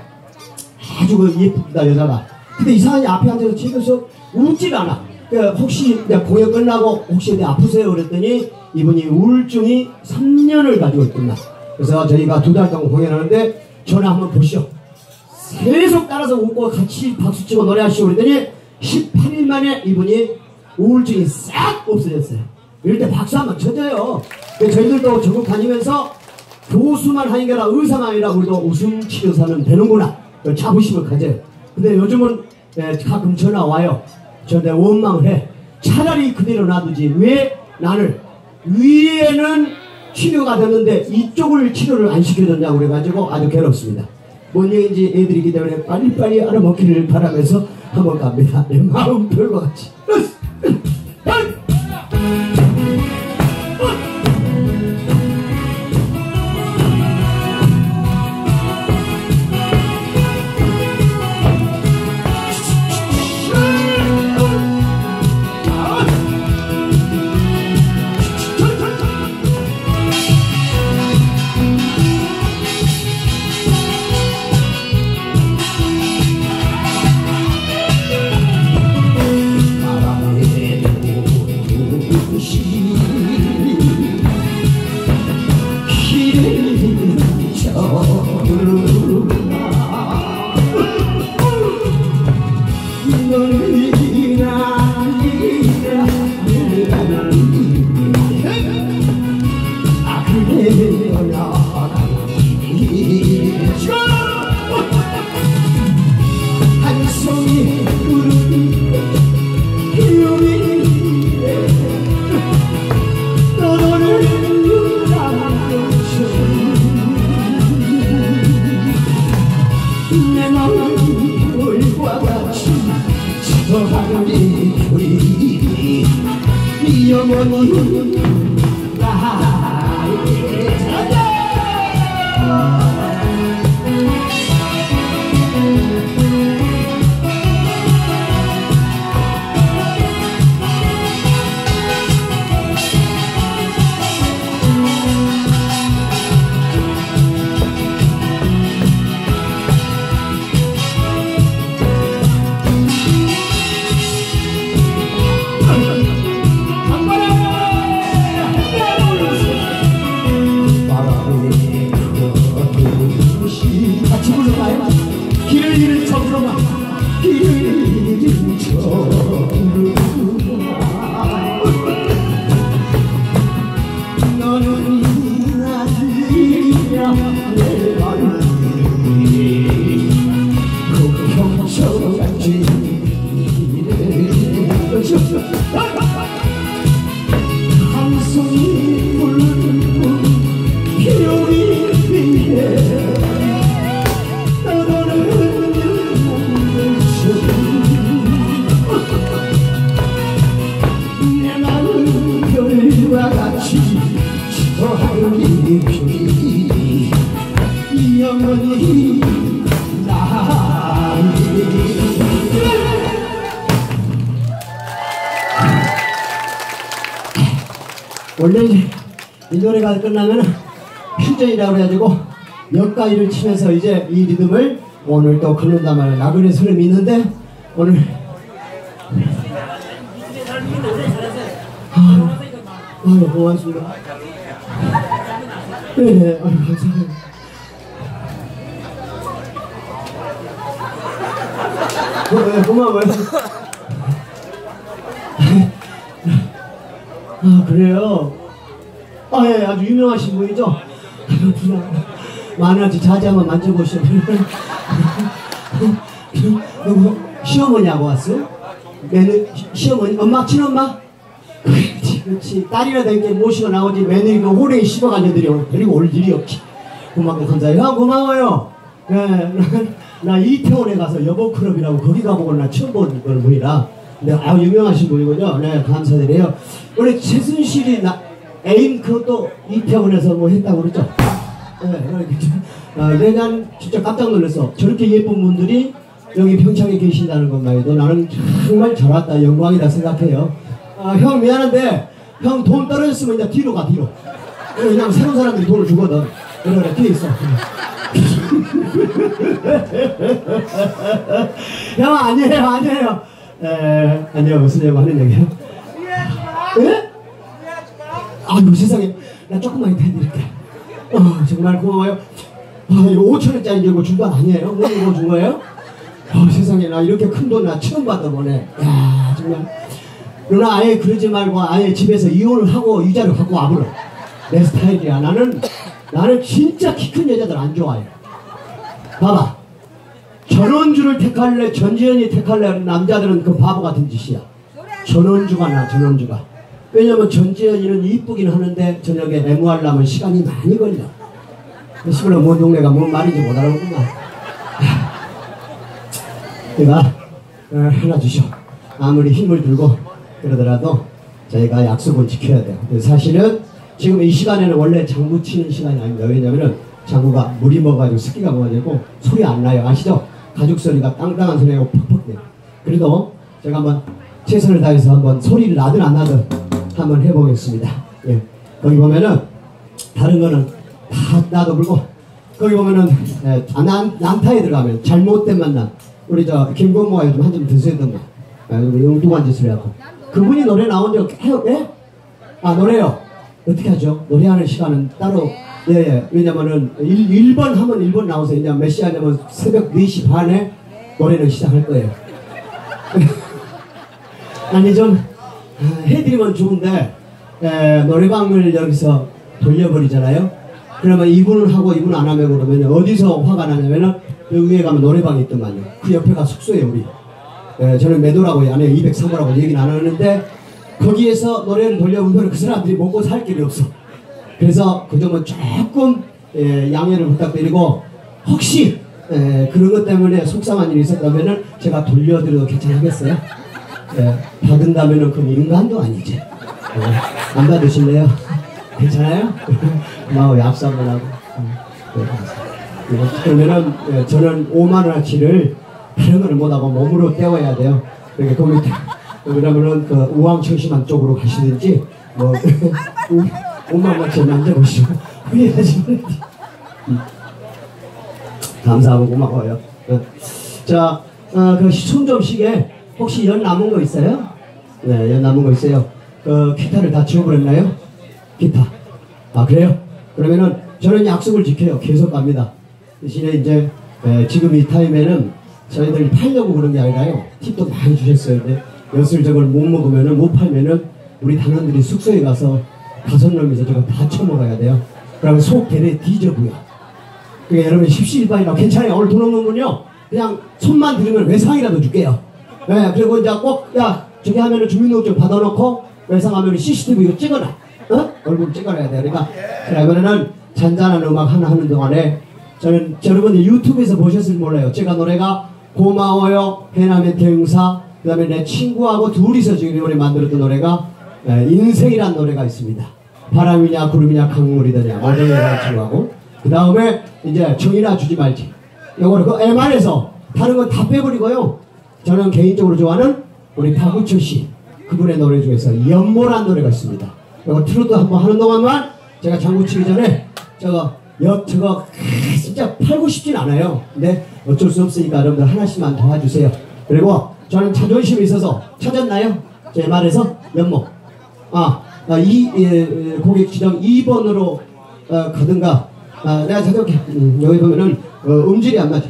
[SPEAKER 2] 아주 그 예쁘다 여자가 근데 이상하게 앞에 앉아서 집에서 웃질 않아 그 혹시 공연 끝나고 혹시 이제 아프세요 그랬더니 이분이 우울증이 3년을 가지고 있구나. 그래서 저희가 두 달 동안 공연하는데 전화 한번 보시오. 계속 따라서 웃고 같이 박수 치고 노래하시고 그랬더니 18일 만에 이분이 우울증이 싹 없어졌어요. 이럴 때 박수 한번 쳐줘요. 저희들도 전국 다니면서 교수만 하는 게 아니라 의사가 아니라 우리도 웃음 치료사는 되는구나. 그 자부심을 가져요. 근데 요즘은 예, 가끔 전화 와요. 저한테 원망을 해. 차라리 그대로 놔두지. 왜 나를 위에는 치료가 되는데 이쪽을 치료를 안 시켜줬냐고 그래가지고 아주 괴롭습니다. 뭔 얘기인지 애들이기 때문에 빨리빨리 알아먹기를 바라면서 한번 갑니다. 내 마음 별과 같이. 역가이를 치면서 이제 이 리듬을 오늘 또 걷는단 말이에요. 나그네 스름이 있는데 오늘 아, 아유 고맙습니다. 네네, 아유 감사합니다. 고, 네, 고마워요. 아 그래요? 아 예, 아주 유명하신 분이죠. 그렇구나. 만화지 자지 한번 만져보시면 누구 시어머니하고 왔어? 며느 시어머니? 엄마 친엄마? 그렇지 그렇지. 딸이라 된게 모시고 나오지 며느리가 호랭이 씹어가려들여 그리고 올 일이 없지. 고맙고 감사해요. 아, 고마워요. 예, 나, 나 이태원에 가서 여보클럽이라고 거기 가보고 나 처음 보는 걸 분이라. 네, 아 유명하신 분이군요. 네 감사드려요. 원래 최순실이 나 애인 그것도 이태원에서 뭐 했다고 그랬죠 네, 좀, 아, 내가 진짜 깜짝 놀랐어. 저렇게 예쁜 분들이 여기 평창에 계신다는 것만 해도 나는 정말 잘 왔다, 영광이다 생각해요. 아, 형 미안한데, 형 돈 떨어졌으면 이제 뒤로 가, 뒤로. 왜냐면 새로운 사람들이 돈을 주거든. 그래, 그래, 뒤에 있어. 형, 아니에요, 아니에요. 에, 아니요, 무슨 얘기 하는 얘기요? 예? 아유, 세상에. 나 조금만 이따 해드릴게. 어, 정말 고마워요. 아, 이거 5천 원짜리 이거 준 건 아니에요? 오늘 이거 준 거예요? 어, 세상에. 나 이렇게 큰 돈 나 처음 받아보네. 야 정말. 누나 아예 그러지 말고 아예 집에서 이혼을 하고 이자를 갖고 와버려. 내 스타일이야. 나는, 나는 진짜 키 큰 여자들 안 좋아해. 봐봐. 전원주를 택할래, 전지현이 택할래 남자들은 그 바보 같은 짓이야. 전원주가 나, 전원주가. 왜냐면 전지현이는 이쁘긴 하는데 저녁에 애무하려면 시간이 많이 걸려. 시골에 뭔 동네가 뭔 말인지 못 알아보구만. 내가 어, 하나 주셔. 아무리 힘을 들고 그러더라도 저희가 약속은 지켜야 돼요. 사실은 지금 이 시간에는 원래 장구 치는 시간이 아닙니다. 왜냐면은 장구가 물이 먹어가지고 습기가 먹어가지고 소리 안 나요. 아시죠? 가죽 소리가 땅땅한 소리가 퍽퍽 돼요. 그래도 제가 한번 최선을 다해서 한번 소리를 나든 안 나든 한번 해보겠습니다. 예. 거기 보면은 다른 거는 다 나도 불고 거기 보면은 예, 난, 난타에 들어가면 잘못된 만남 우리 저 김건모가 요즘 한점 드세던가 예, 우리 엉뚱한 짓을 하고 그분이 노래 나온 적? 예? 아 노래요? 어떻게 하죠? 노래하는 시간은 따로 예, 예. 왜냐면은 1, 번 하면 1번 나오세요 이제 몇시 하냐면 새벽 4시 반에 노래를 시작할 거예요 아니 좀 아, 해드리면 좋은데 에, 노래방을 여기서 돌려버리잖아요. 그러면 이분은 하고 이분은 안 하면 그러면 어디서 화가 나냐면은 여기 위에 가면 노래방이 있더만요. 그 옆에가 숙소예요 우리. 에, 저는 매도라고 안에 203호라고 얘기는 안 하는데 거기에서 노래를 돌려보면 그 사람들이 먹고 살 길이 없어. 그래서 그 점은 조금 에, 양해를 부탁드리고 혹시 에, 그런 것 때문에 속상한 일이 있었다면은 제가 돌려드려도 괜찮겠어요? 예, 받은다면은 그건 인간도 아니지. 예, 안 받으실래요? 괜찮아요? 고마워, 약속 한번 하고. 음, 네. 그러면은, 예, 저는 5만원어치를 다른 거는 못하고 몸으로 떼어야 돼요. 그러니까 거기, 그러면은 그 우왕청심한 쪽으로 가시든지, 뭐, 5만원어치 만져보시고, 후회하지 말아요. 음. 감사하고 고마워요. 예. 자, 어, 그 시청점식에 혹시 연 남은 거 있어요? 네, 연 남은 거 있어요. 그 기타를 다 지워버렸나요? 기타. 아 그래요? 그러면은 저는 약속을 지켜요. 계속 갑니다. 대신에 이제 에, 지금 이 타임에는 저희들이 팔려고 그런 게 아니라요. 팁도 많이 주셨어요. 근데 엿을 저걸 못 먹으면은 못 팔면은 우리 단원들이 숙소에 가서 다섯 놈이서 저거 다 처먹어야 돼요. 그러면 속 배에 뒤져고요. 그러니까 여러분 십시일반이라고 괜찮아요. 오늘 돈 없는군요. 그냥 손만 들으면 외상이라도 줄게요. 네, 그리고 이제 꼭, 야, 저기 하면은 주민등록증 받아놓고 외상하면 CCTV 이거 찍어놔. 어? 얼굴 찍어놔야 돼. 그러니까, 그러면은 잔잔한 음악 하나 하는 동안에 저는 여러분들 유튜브에서 보셨을지 몰라요. 제가 노래가 고마워요, 해남의 대응사, 그 다음에 내 친구하고 둘이서 지금 노래 만들었던 노래가 에, 인생이란 노래가 있습니다. 바람이냐 구름이냐 강물이더냐 어정이라는 친구하고 그 다음에 이제 정이나 주지 말지 요거를 그 MR에서 다른 건 다 빼버리고요. 저는 개인적으로 좋아하는 우리 박우철 씨 그분의 노래 중에서 연모란 노래가 있습니다. 이거 트로트 한번 하는 동안만 제가 장구 치기 전에 저거 여 저거 진짜 팔고 싶진 않아요. 근데 어쩔 수 없으니까 여러분들 하나씩만 도와주세요. 그리고 저는 자존심이 있어서 찾았나요? 제 말에서 연모. 아, 아, 이 예, 예, 고객 지정 2번으로 어, 가든가. 아, 내가 찾아올게. 음, 여기 보면은 어, 음질이 안 맞아.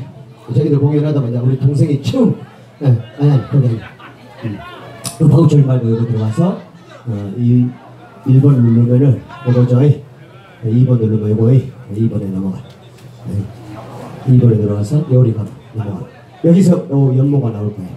[SPEAKER 2] 저기들 공연하다 보니까 우리 동생이 처음 네, 아니, 아니, 거기 아니. 음. 그 바우처를 말고 여기 들어와서, 어, 이, 1번 누르면은, 요거 저희, 2번 누르면 요거의 2번에 넘어가. 네. 2번에 들어가서 요리가 넘어가. 여기서 요 연모가 나올 거예요.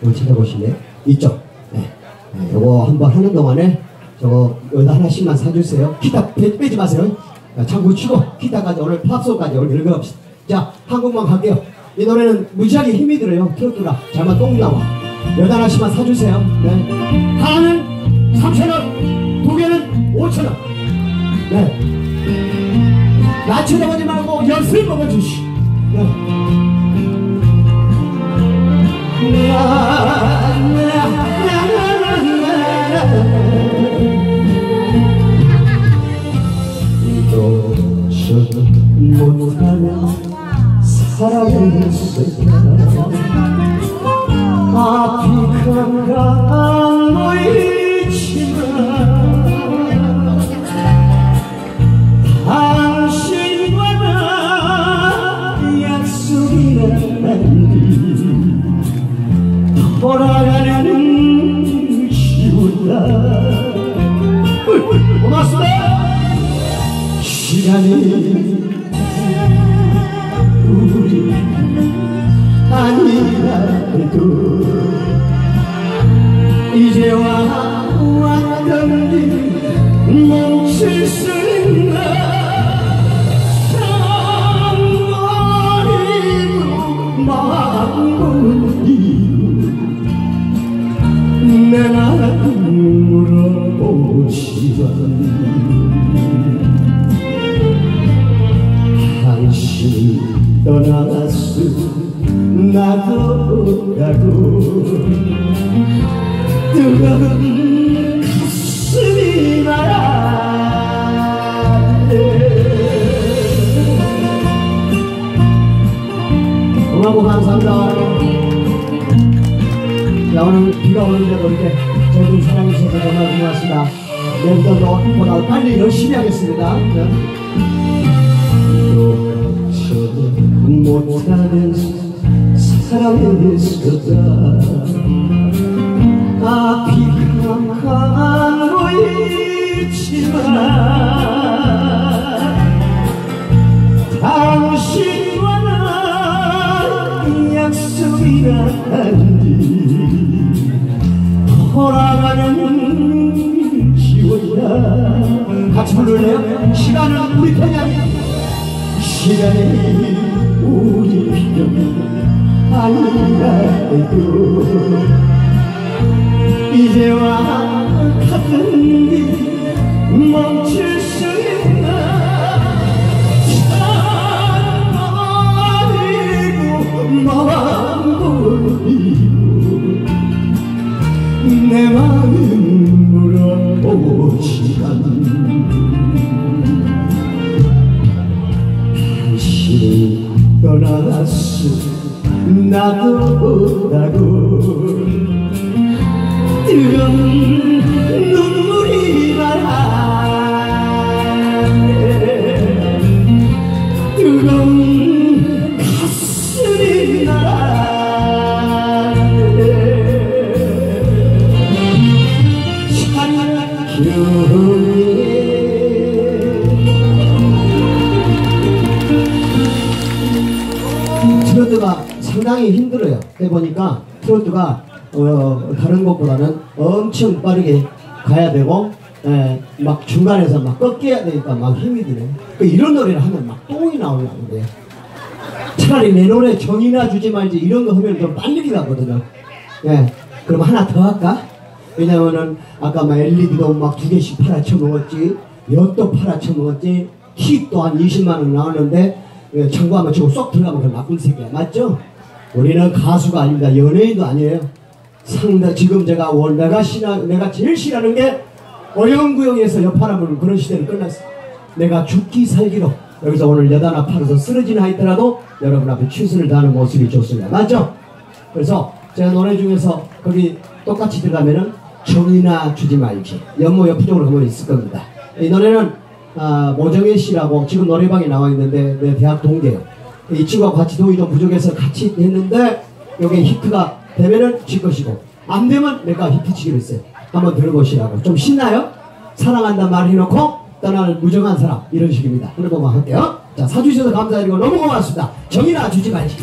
[SPEAKER 2] 이거 찾아보실래요? 이쪽. 네. 네. 요거 한번 하는 동안에, 저거, 여기다 하나씩만 사주세요. 기타 빼, 빼지 마세요. 자, 참고 치고, 기타까지 오늘 팝소까지 오늘 읽어봅시다. 자, 한국만 갈게요. 이 노래는 무지하게 힘이 들어요. 트로트라. 잘만 똥 나와. 여덟 하나씩만 사주세요. 네. 하나는 3,000원, 두 개는 5,000원. 네. 나 쳐다보지 말고 엿을 먹어주시. 네. 앞이 비kan가 모 이지만 당신과 나 약속이란 돌아가는 시 정말 고맙습니다. 내일부터 보다 빨리 열심히 하겠습니다. 네. 못하는 사랑의 수다. 아피한 보이지만 당신과 나 약속이라니 돌아가는 같이 부를래요? 시간은 우리 편이야 시간이 우리 편 아니라도 이제와 같은 길 멈출 나도 가고 뜨거운 것보다는 엄청 빠르게 가야 되고 에, 막 중간에서 막 꺾여야 되니까 막 힘이 드네. 그 이런 노래를 하면 막 똥이 나오려고 그래요. 차라리 내 노래 정이나 주지 말지 이런 거 하면 좀 빨리 가거든요. 예. 그럼 하나 더 할까? 왜냐면은 아까 막 LED도 막 두 개씩 팔아쳐 먹었지, 엿도 팔아쳐 먹었지, hit도 한 20만 원 나왔는데 예, 청구하면 지금 쏙 들어가면 그 나쁜 새끼야. 맞죠? 우리는 가수가 아닙니다. 연예인도 아니에요. 상당 지금 제가 원 내가 신화 내가 제일 싫어하는 게 어영구영에서 여파나 부는 그런 시대는 끝났어. 내가 죽기 살기로 여기서 오늘 여다나 팔아서 쓰러지나 있더라도 여러분 앞에 최선을 다하는 모습이 좋습니다. 맞죠? 그래서 제가 노래 중에서 거기 똑같이 들어가면은 정이나 주지 말지 연모 옆쪽으로 가면 있을 겁니다. 이 노래는 아, 모정혜 씨라고 지금 노래방에 나와 있는데 내 대학 동기예요. 이 친구하고 같이 동의 좀 부족해서 같이 했는데 요게 히트가 되면은 지 것이고 안 되면 내가 히트 치기로 했어요. 한번 들어보시라고. 좀 신나요? 사랑한다 말 해놓고 떠나는 무정한 사람 이런 식입니다. 들어보면 할게요. 자 사주셔서 감사드리고 너무 고맙습니다. 정이나 주지 말지.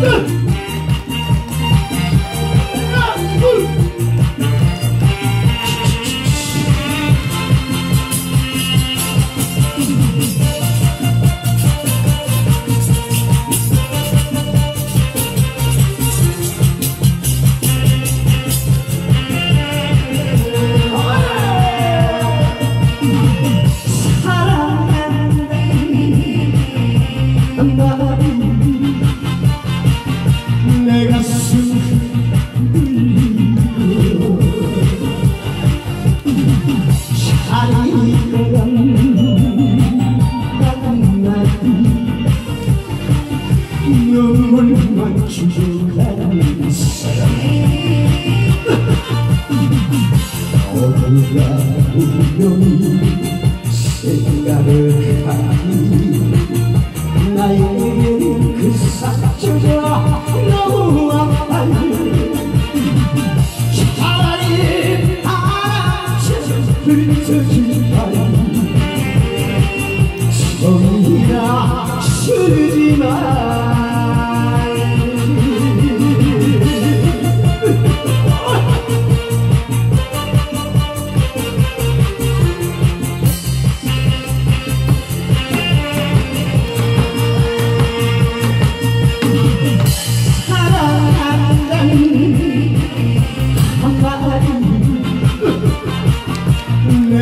[SPEAKER 2] 내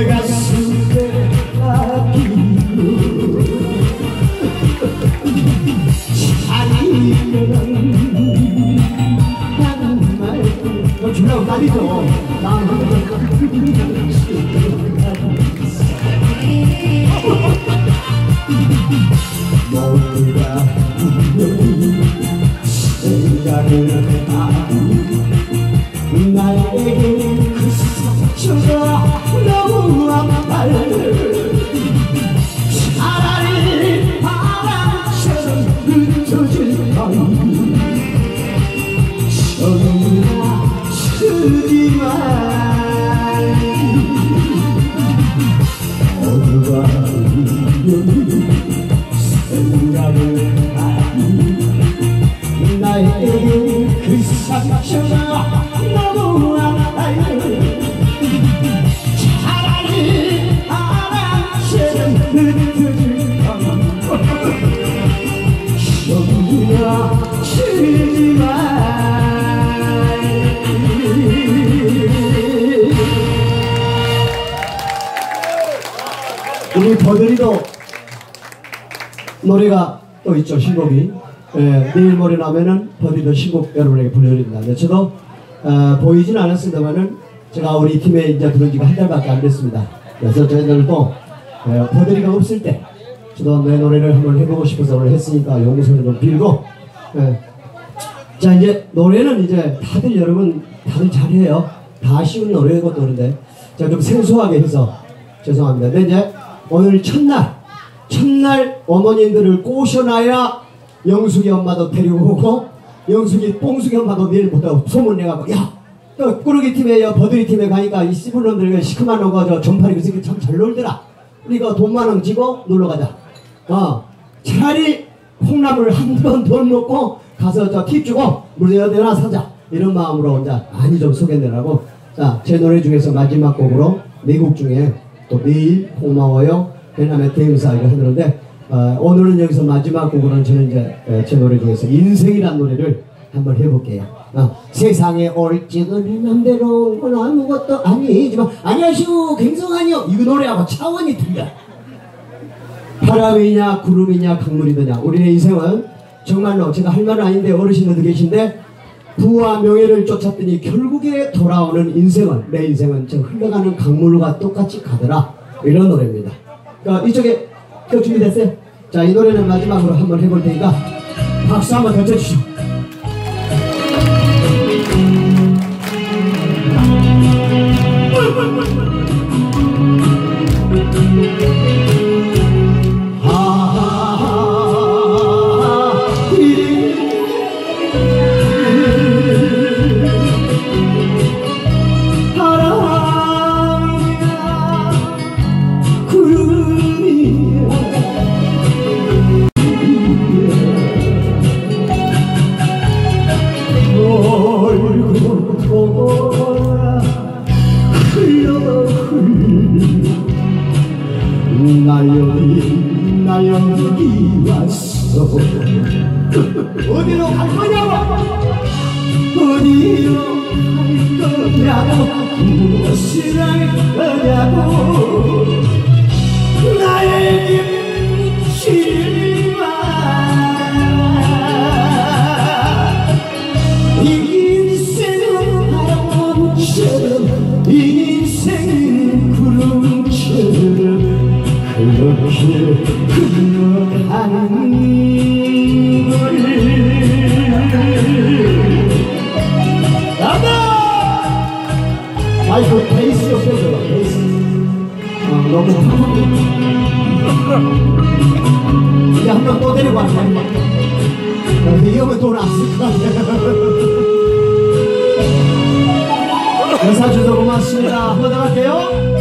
[SPEAKER 2] 내 있죠 신곡이 예, 내일 모레 나면은 버들이도 신곡 여러분에게 불러드립니다. 근데 저도 어, 보이진 않았습니다만은 제가 우리 팀에 이제 들어온 지가 한 달밖에 안 됐습니다. 그래서 저희들도 예, 버들이가 없을 때 저도 내 노래를 한번 해보고 싶어서 오늘 했으니까 용서를 좀 빌고 예. 자 이제 노래는 이제 다들 여러분 다들 잘해요. 다 아쉬운 노래고 또 그런데 제가 좀 생소하게 해서 죄송합니다. 근데 이제 오늘 첫날 첫날 어머님들을 꼬셔놔야 영숙이 엄마도 데리고 오고 영숙이 뽕숙이 엄마도 내일 못하고 소문 내갖고 야또 꾸러기 팀에 여 버들이 팀에 가니까 이 씨불 놈들 시커먼 놈과 저 전파리 그 새끼 참 잘 놀더라. 우리가 돈 만 원 지고 놀러 가자. 어 차라리 콩나물 한 번 돈 먹고 가서 저 팁 주고 물레어대 하나 사자. 이런 마음으로 이제 많이 좀 소개내라고. 자 제 노래 중에서 마지막 곡으로 네 곡 중에 또 매일 고마워요 대응사 이거 하는데 어, 오늘은 여기서 마지막 곡으로는 저는 이제 에, 제 노래 중에서 인생이란 노래를 한번 해볼게요. 어, 세상에 맘대로 온건 아무것도 아니지만 안녕하시오 갱성하니요 이 노래하고 차원이 틀려. 바람이냐 구름이냐 강물이느냐 우리의 인생은 정말로 제가 할 말은 아닌데 어르신들도 계신데 부와 명예를 쫓았더니 결국에 돌아오는 인생은 내 인생은 저 흘러가는 강물과 똑같이 가더라 이런 노래입니다 어, 이쪽에 저 준비됐어요? 자 이 노래는 마지막으로 한번 해볼 테니까 박수 한번 더 쳐주시오 무엇 이제 한 명 또 데리고 왔네 어, 이 형은 돈안 쓸 것 같아. 의사 주셔서 고맙습니다. 한번 더 갈게요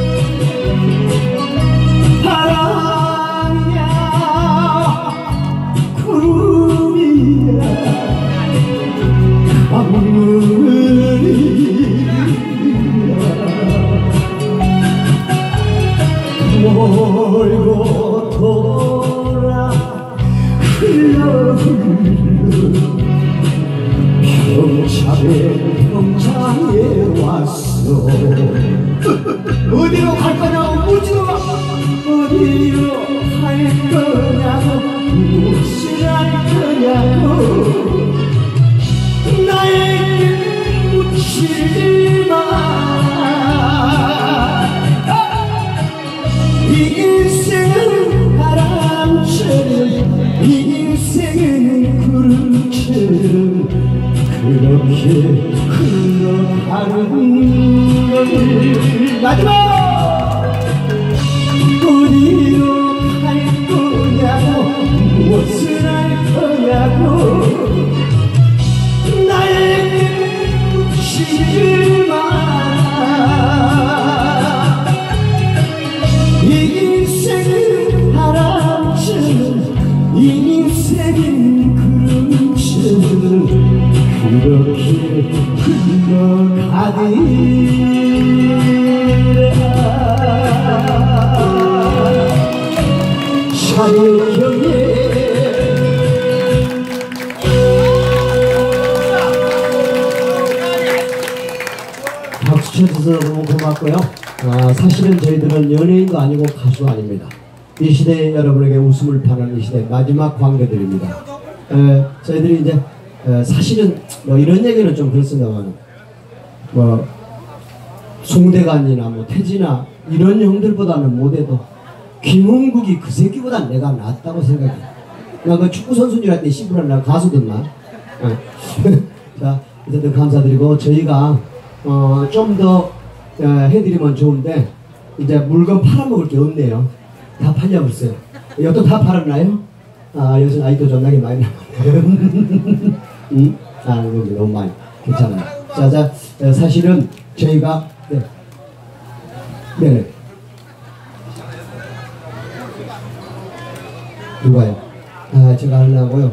[SPEAKER 2] 마지막 관계들입니다. 에, 저희들이 이제 에, 사실은 뭐 이런 얘기는 좀 그렇습니다만 뭐 송대관이나 뭐 태진아 이런 형들보다는 못해도 김홍국이 그 새끼보다 내가 낫다고 생각해. 나그 축구 줄 알았더니 씨부란 나 가수 됐나? 어. 자, 어쨌든 감사드리고 저희가 어, 좀 더 해드리면 좋은데 이제 물건 팔아먹을 게 없네요. 다 팔려버렸어요. 여튼 다 팔았나요? 아, 요즘 아이도 존나게 많이 나왔네요. 응? 아, 너무 많이. 괜찮아요. 자, 자, 에, 사실은 저희가, 네. 네네. 누가요? 아, 제가 하려고요.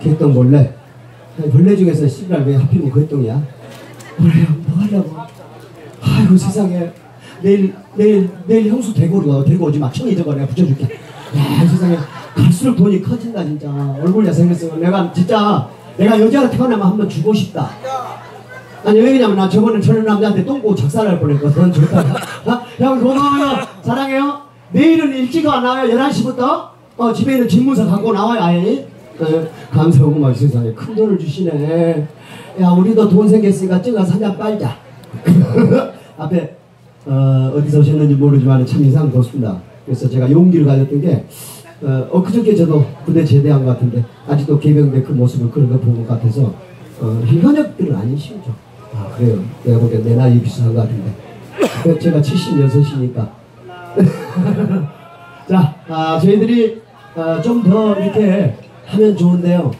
[SPEAKER 2] 개똥 벌레. 벌레 중에서 씨발 왜 하필이면 개똥이야? 그래요, 뭐 하려고? 아이고 세상에. 내일, 내일, 내일 형수 데리고 오지 마. 청이 저거 내가 붙여줄게. 야, 세상에. 갈수록 돈이 커진다, 진짜. 얼굴 잘생겼으면 내가 진짜, 내가 여자가 태어나면 한번 주고 싶다. 아니, 왜냐면 나 저번에 저런 남자한테 똥꼬 작살날 뻔했거든. 좋다. 아, 형 고마워요. 사랑해요. 내일은 일찍 와 나와요. 11시부터. 어, 집에 있는 집문서 갖고 나와요, 아예. 어, 감사하고 막 세상에 큰 돈을 주시네. 야, 우리도 돈 생겼으니까 ጭ가 사냥 빨자. 앞에 어, 어디서 오셨는지 모르지만 참 인상 좋습니다. 그래서 제가 용기를 가졌던 게 어, 엊그저께 저도 군대 제대한 것 같은데 아직도 개병대 그 모습을 그런 거 본 것 같아서 어, 현역들은 아니시죠. 아 그래요. 내가 보기엔 내 나이 비슷한 것 같은데 그 제가 76이니까 자 아, 저희들이 어, 좀더 이렇게 하면 좋은데요.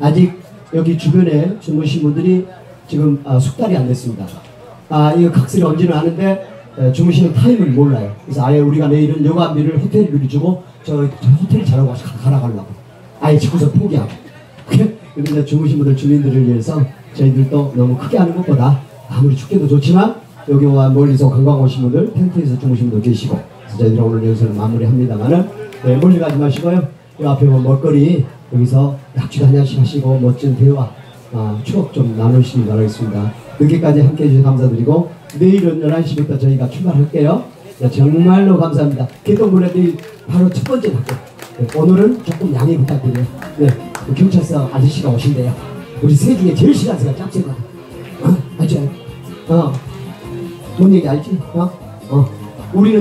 [SPEAKER 2] 아직 여기 주변에 주무신 분들이 지금 아, 숙달이 안 됐습니다. 아, 이거 각설이 언제는 아는데 에, 주무시는 타임을 몰라요. 그래서 아예 우리가 내일은 여가비를 호텔비를 주고 저, 저 호텔 자러 가서 가라 가려고. 아예 집구석 포기하고. 그런데 주무신 분들 주민들을 위해서 저희들도 너무 크게 하는 것보다 아무리 춥게도 좋지만 여기 와 멀리서 관광 오신 분들 텐트에서 주무신 분도 계시고 그래서 저희들 오늘 여기서는 마무리합니다만은 네, 멀리 가지 마시고요. 이 앞에 뭐 먹거리 여기서 약주도 한 잔씩 하시고 멋진 대화 아, 추억 좀 나누시기 바라겠습니다. 늦게까지 함께 해 주셔서 감사드리고 내일은 11시부터 저희가 출발할게요. 네, 정말로 감사합니다. 내일 바로 첫 번째 학교. 네, 오늘은 조금 양해 부탁드려요. 네, 그 경찰서 아저씨가 오신대요. 우리 세 중에 제일 새가 짭새거든. 어? 알지? 어. 뭔 얘기 알지? 어? 어. 우리는